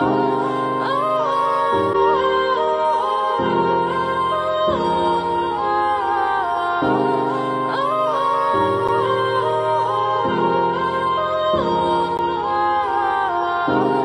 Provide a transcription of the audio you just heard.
Oh Oh.